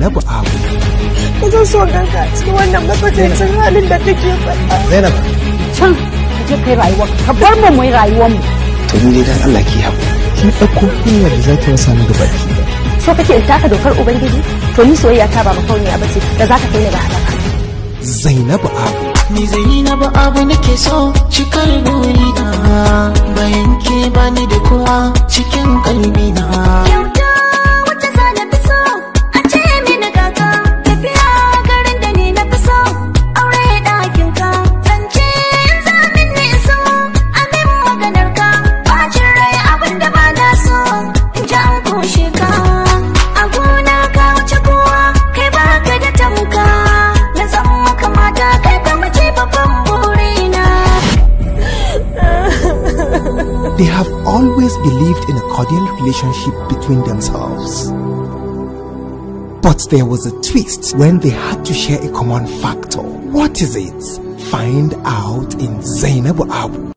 Zainabu Abu. Ba zan so ganka cikin wannan matsakaicin halin da kake faɗa. Zainab. Can ka je kai rayuwa ka bar mu mu yi rayuwar mu. To ni dai dan Allah ki haƙu. Kin ɗauko hanyar da za ki rasa ni da baki. So kake in taka dokar Ubangiji? To ni soyayya ta ba makauniya ba ce da za ta kai ni ga halaka. Zainabu Abu. Ni Zainabu Abu nake so cikar burina bayan ke bani da kowa cikin kalbina. They have always believed in a cordial relationship between themselves. But there was a twist when they had to share a common factor. What is it? Find out in Zainabu Abu.